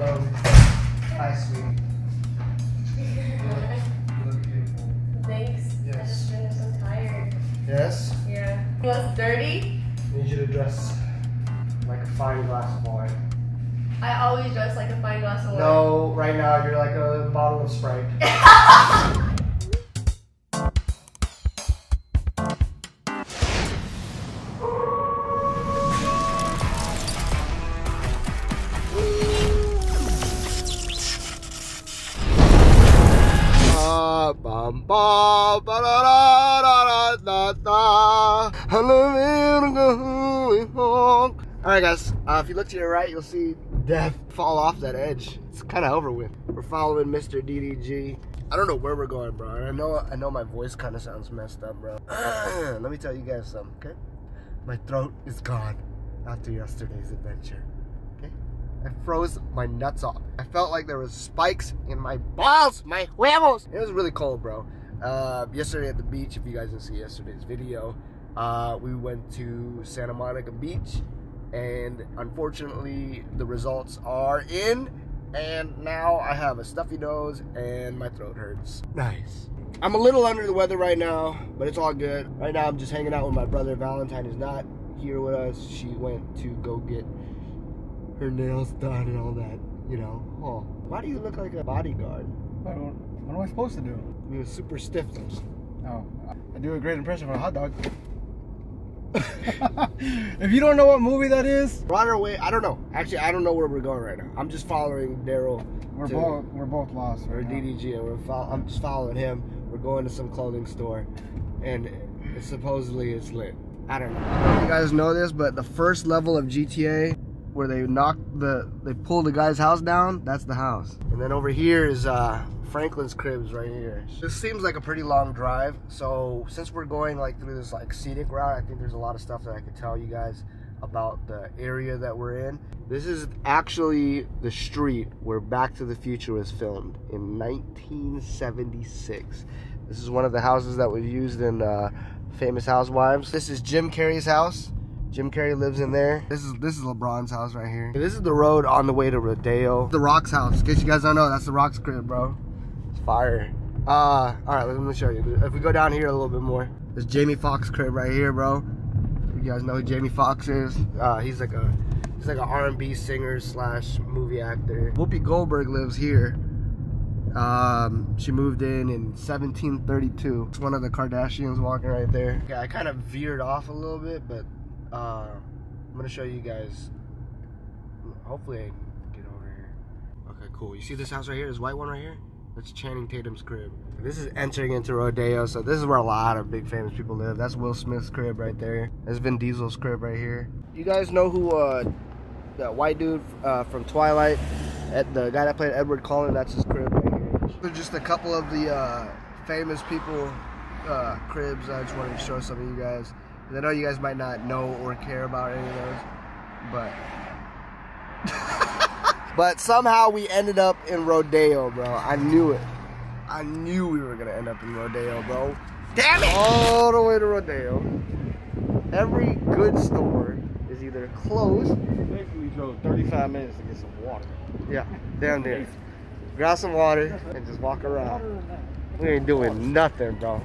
Hello. Hi, sweetie. You look, you look beautiful. Thanks. I Yes. just finished. I'm tired. Yes? Yeah. Was dirty? I need you to dress like a fine glass of wine. I always dress like a fine glass of wine. No, right now you're like a bottle of Sprite. ba, ba, da, da, da, da, da, da. Alright guys, uh, if you look to your right, you'll see Death fall off that edge. It's kind of over with. We're following Mr. DDG. I don't know where we're going, bro. I know I know my voice kind of sounds messed up, bro. Let me tell you guys something, okay? My throat is gone after yesterday's adventure. Okay? I froze my nuts off. I felt like there was spikes in my balls, my huevos. It was really cold, bro. Uh, yesterday at the beach, if you guys didn't see yesterday's video, uh, we went to Santa Monica Beach, and unfortunately, the results are in, and now I have a stuffy nose and my throat hurts. Nice. I'm a little under the weather right now, but it's all good. Right now, I'm just hanging out with my brother. Valentine is not here with us. She went to go get her nails done and all that, you know. Oh, why do you look like a bodyguard? What, what am I supposed to do? You have super stiffness. Oh, I do a great impression for a hot dog. if you don't know what movie that is, We're on our way. I don't know. Actually, I don't know where we're going right now. I'm just following Darryl we're to- both we're both lost. or Right now. DDG, we're fol- I'm just following him. We're going to some clothing store, and it, supposedly it's lit. I don't know. You guys know this, but the first level of GTA, where they knock the, they pull the guy's house down, that's the house. And then over here is uh, Franklin's cribs right here. This seems like a pretty long drive, so since we're going like through this like scenic route, I think there's a lot of stuff that I could tell you guys about the area that we're in. This is actually the street where Back to the Future was filmed in 1976. This is one of the houses that was used in uh, Famous Housewives. This is Jim Carrey's house. Jim Carrey lives in there. This is this is LeBron's house right here. This is the road on the way to Rodeo. The Rock's house. In case you guys don't know, that's the Rock's crib, bro. It's fire. Uh, all right, let me show you. If we go down here a little bit more, there's Jamie Foxx crib right here, bro. You guys know who Jamie Foxx is? Uh, he's like a he's like an R&B singer slash movie actor. Whoopi Goldberg lives here. Um, she moved in in 1732. It's one of the Kardashians walking right there. Okay, I kind of veered off a little bit, but uh, I'm gonna show you guys. Hopefully, I can get over here. Okay, cool. You see this house right here? This white one right here? That's Channing Tatum's crib. This is entering into Rodeo, so this is where a lot of big famous people live. That's Will Smith's crib right there. That's Vin Diesel's crib right here. You guys know who uh, that white dude uh, from Twilight, the guy that played Edward Cullen? That's his crib right here. Just a couple of the uh, famous people uh, cribs. I just wanted to show some of you guys. 'Cause I know you guys might not know or care about any of those, but. But somehow we ended up in Rodeo, bro. I knew it. I knew we were gonna end up in Rodeo, bro. Damn it! All the way to Rodeo. Every good store is either closed. Basically, drove 35 minutes to get some water. Yeah, down there. Grab some water and just walk around. We ain't doing nothing, bro.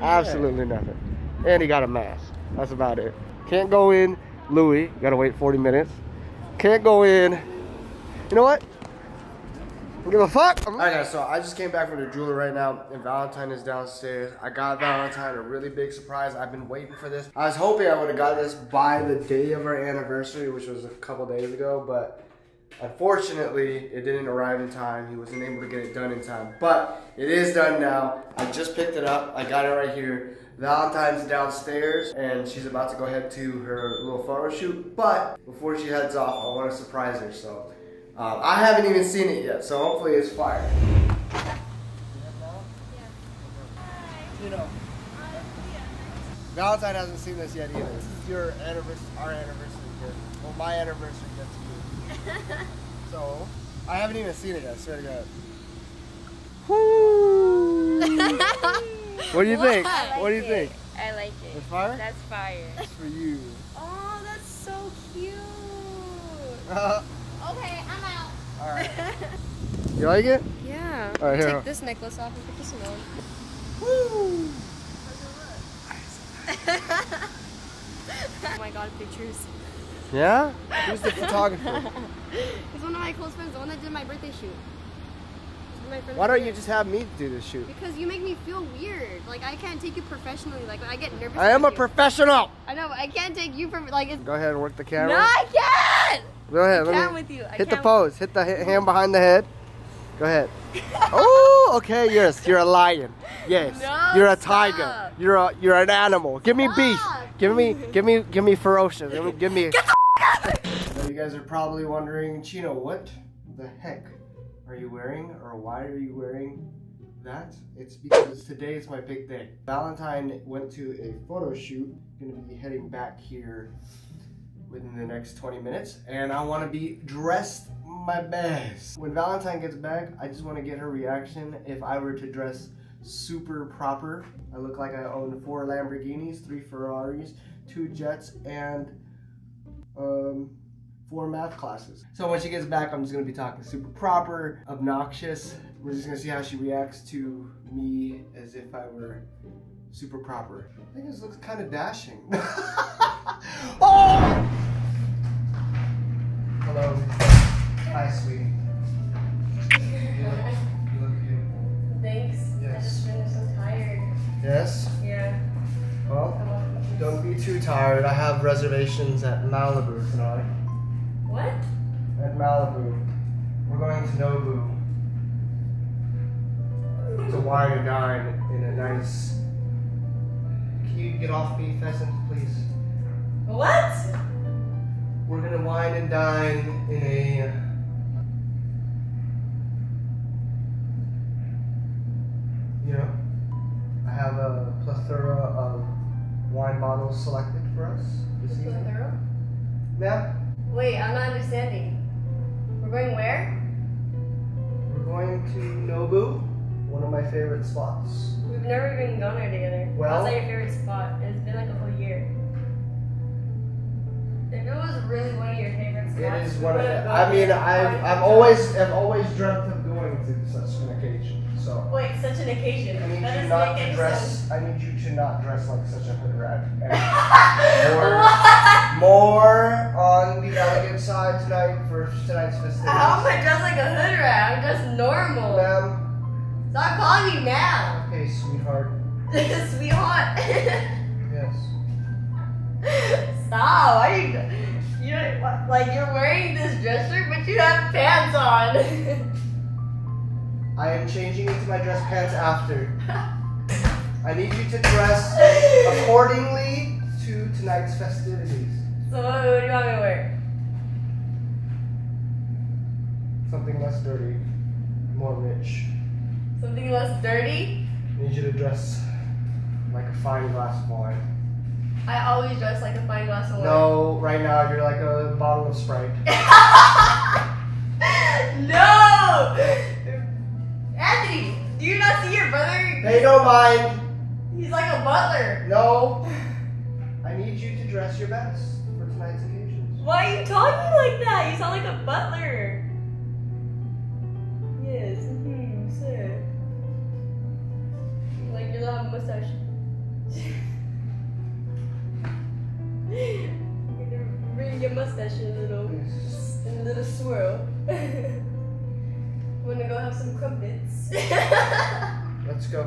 Absolutely nothing. And he got a mask. That's about it. Can't go in Louis. Gotta wait 40 minutes. Can't go in. You know what? Give a fuck. Alright guys, so I just came back from the jeweler right now and Valentine is downstairs. I got Valentine a really big surprise. I've been waiting for this. I was hoping I would have got this by the day of our anniversary, which was a couple days ago, but Unfortunately, it didn't arrive in time. He wasn't able to get it done in time. But it is done now. I just picked it up. I got it right here. Valentine's downstairs, and she's about to go head to her little photo shoot. But before she heads off, I want to surprise her. So um, I haven't even seen it yet. So hopefully it's fire. You know. Valentine hasn't seen this yet either. This is your anniversary, our anniversary gift. Well, my anniversary gift to you. So, I haven't even seen it yet, swear to God. Woo! what do you think? Like what do you it. think? I like it. That's fire? That's fire. It's for you. oh, that's so cute. Uh, Okay, I'm out. All right. You like it? Yeah. All right, here. Take this necklace off and put this one on. Woo! oh my god, pictures. Yeah? Who's the photographer? He's one of my close friends, the one that did my birthday shoot. It's one of my friends Why don't you just have me do this shoot? Because you make me feel weird. Like I can't take you professionally. Like I get nervous. I am a you. professional. I know. but I can't take you for like. It's, Go ahead and work the camera. no. I can't. Go ahead. I let me with you. I hit the pose. Hit the ha- hand behind the head. Go ahead. oh, okay. Yes, you're a lion. Yes, No, you're a stop. tiger. You're a you're an animal. Give me beef. Give me give me give me ferocious. Give me. Give me so you guys are probably wondering, Chino, what the heck are you wearing, or why are you wearing that? It's because today is my big day. Valentine went to a photo shoot. Gonna be heading back here within the next 20 minutes, and I want to be dressed my best. When Valentine gets back, I just want to get her reaction if I were to dress super proper. I look like I own four Lamborghinis, three Ferraris, two jets, and um, four math classes. So when she gets back, I'm just gonna be talking super proper, obnoxious. We're just gonna see how she reacts to me as if I were super proper. I think this looks kind of dashing. oh! Hello. Hi, sweetie. You look, you look beautiful. Thanks. I just finished so tired. Yes? Yeah. Well, I'm all confused. don't be too tired. I have reservations at Malibu tonight. What? At Malibu. We're going to Nobu to wine and dine in a nice. Can you get off me, pheasant, please? What? We're gonna wine and dine in a. You know, I have a plethora of wine bottles selected for us this evening. Thorough? Now, Wait, I'm not understanding. We're going where? we're going to Nobu, one of my favorite spots. We've never even gone there together. Well- What's your favorite spot? It's been like a whole year. If it was really one of your favorite spots, It is one of would've the, gone I mean, I've, I've always, I've always dreamt of going to such an occasion. So Wait, such an occasion. I need that you not to dress. I need you to not dress like such a hood rat. And. More- more on the elegant side tonight for tonight's festivities. How am I dressed like a hood rat? I'm just normal. Ma'am. Stop calling me ma'am. Okay, sweetheart. Sweetheart. Yes. Stop. Why are you? You like you're wearing this dress shirt, but you have pants on. I am changing into my dress pants after. I need you to dress accordingly to tonight's festivities. so what, do you want me to wear? Something less dirty, more rich. Something less dirty? I need you to dress like a fine glass of wine. I always dress like a fine glass of wine. No, right now you're like a bottle of Sprite. no! They don't mind. He's like a butler. No. I need you to dress your best for tonight's occasions. Why are you talking like that? You sound like a butler. Yes, hmm, sir. Like you don't have a mustache. Bring your mustache in a little, in a little swirl. Wanna go have some crumpets? Let's go.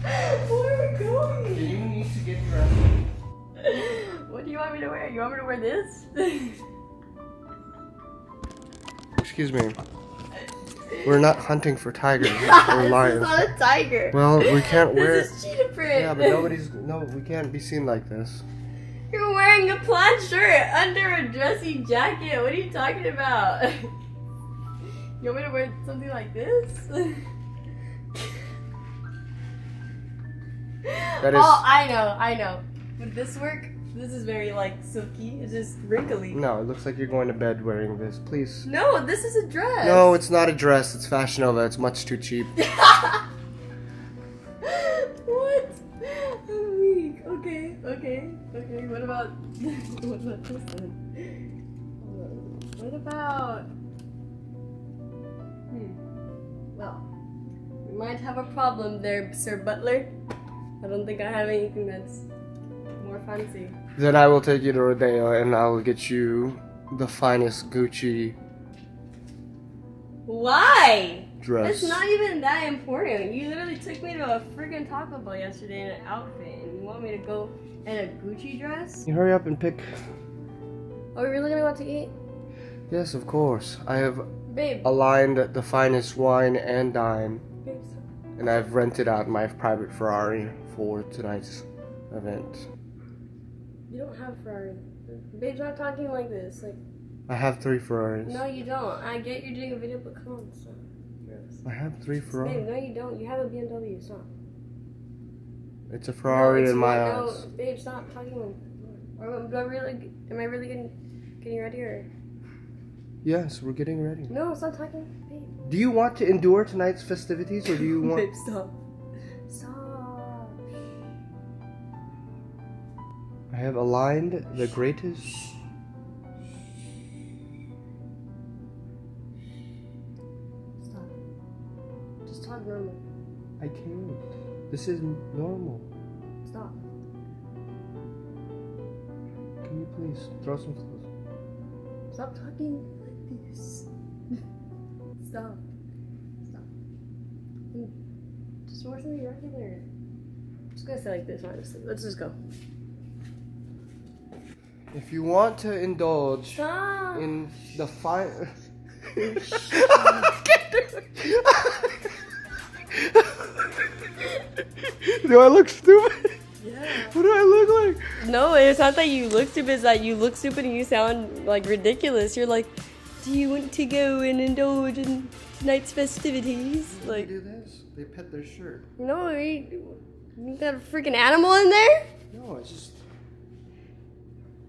Where are we Do going? you need to get dressed? What do you want me to wear? You want me to wear this? Excuse me. We're not hunting for tigers or this is lions. not a tiger. Well, we can't wear. This is cheetah print. Yeah, but nobody's. No, we can't be seen like this. You're wearing a plaid shirt under a dressy jacket. What are you talking about? you want me to wear something like this? That is- Oh, I know, I know. Would this work? This is very like silky. It's just wrinkly. No, it looks like you're going to bed wearing this. Please. No, this is a dress. No, it's not a dress. It's Fashion Nova. It's much too cheap. what? I'm weak. Okay, okay, okay. What about what about this then? What about Hmm. We might have a problem there, Sir Butler. I don't think I have anything that's more fancy. Then I will take you to Rodeo and I will get you the finest Gucci Why? dress. It's not even that important. You literally took me to a freaking Taco Bell yesterday in an outfit, and you want me to go in a Gucci dress? You hurry up and pick. Are we really gonna go out to eat? Yes, of course. I have Babe. aligned the finest wine and dine. And I've rented out my private Ferrari for tonight's event. You don't have Ferrari. Babe's not talking like this. Like, I have three Ferraris. no, you don't. I get you're doing a video, but come on, stop. I have three Ferraris. Babe, no, you don't. You have a BMW. Stop. It's a Ferrari no, it's in my eyes. No, babe, stop talking do I really? Am I really getting getting ready or? Yes, we're getting ready. No, stop talking, babe. Do you want to endure tonight's festivities, or do you want? Babe, stop. Stop. I have aligned the greatest. Stop. Just talk normal. I can't. This is normal. Stop. Can you please throw some clothes? Stop talking like this. Stop. Stop. And Just wear something regular. I'm just gonna say like this, honestly. Let's just go. If you want to indulge Stop. in the fine. do I look stupid? Yeah. What do I look like? No, it's not that you look stupid. It's that you look stupid and you sound like ridiculous. You're like, do you want to go and indulge in tonight's festivities? They Like, do this. They pet their shirt. no, you, you got a freaking animal in there? No, it's just.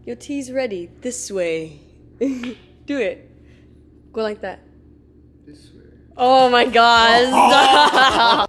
Your tea's ready. This way. Do it. Go like that. This way. Oh my god.